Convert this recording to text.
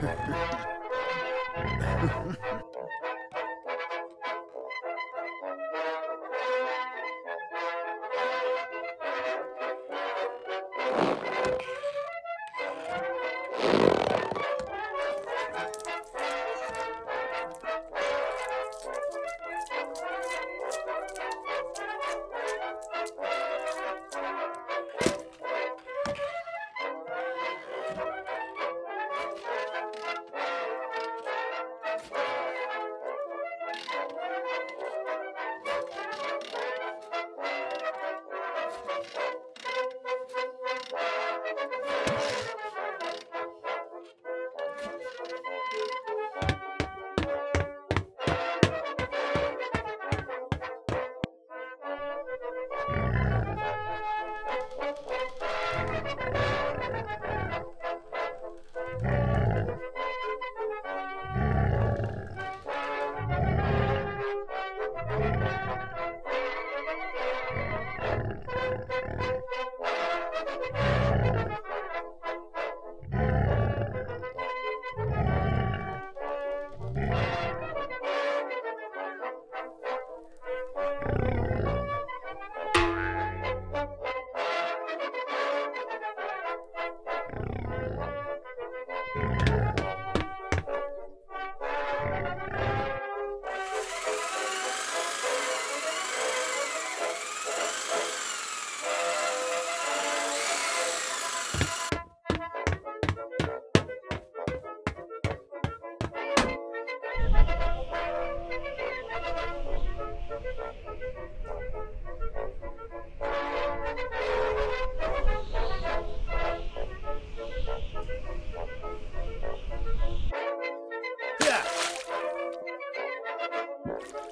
Ha ha ha. Yeah.